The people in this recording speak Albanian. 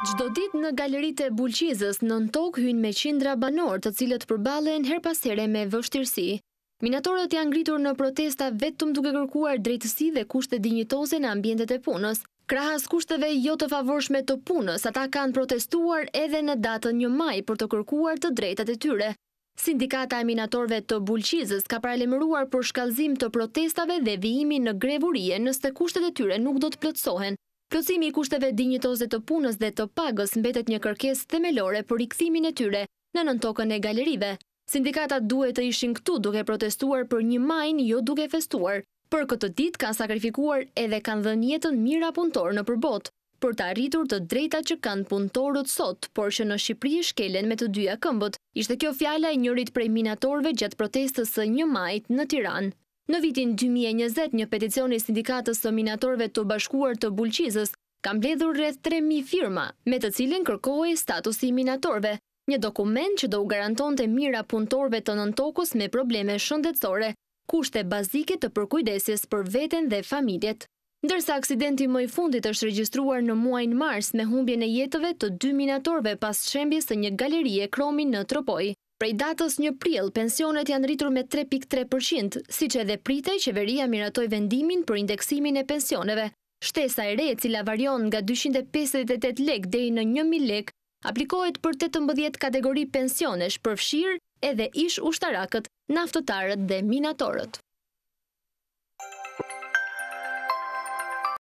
Çdo ditë në galeritë e Bulqizës, nën tokë hyjnë me qindra banorë, të cilët përballen herë pas here me vështirësi. Minatorët janë ngritur në protesta vetëm duke kërkuar drejtësi dhe kushte dinjitoze në ambientet e punës. Krahas kushteve jo të favorshme të punës, ata kanë protestuar edhe në datën një maj për të kërkuar të drejtat e tyre. Sindikata e minatorëve të Bulqizës ka paralajmëruar për shkallëzim të protestave dhe vijimin në grevë urie nëse kushtet e tyre nuk do të plotësohen. Plotësimi i kushteve dinjitoze të punës dhe të pagës mbetet një kërkesë themelore për rikthimin e tyre në nëntokën e galerive. Sindikatat duhet të ishin këtu duke protestuar për një majin jo duke festuar. Për këtë ditë kanë sakrifikuar edhe kanë dhënë jetën mijëra punëtorë nëpër botë. për të arritur të drejta që kanë punëtorët sot, por që në Shqipëri shkelen me të dyja këmbët, ishte kjo fjala e njërit prej minatorëve gjatë protestës së një Majit në Tiranë. Në vitin dy mijë e njëzet një peticion i Sindikatës së Minatorëve të Bashkuar të Bulqizës ka mbledhur rreth tre mijë firma, me të cilin kërkohej statusi i minatorëve, një dokument që do u garantonte mijëra punëtorëve të nëntokës me probleme shëndetësore. kushte bazike të përkujdesjes për veten dhe familjet. Ndërsa aksidenti më i fundit është regjistruar në muajin mars me humbjen e jetëve të dy minatorëve pas shembjes së një galerie kromi në Tropojë. Prej datës një prill, pensionet janë rritur me tre pikë tre për qind, siç edhe pritej, qeveria miratoi vendimin për indeksimin e pensioneve. Shtesa e re e cila varion nga dyqind e pesëdhjetë e tetë lekë deri në një mijë lekë aplikohet për tetëmbëdhjetë kategori pensionesh përfshirë edhe ish ushtarakët, naftëtarët dhe minatorët.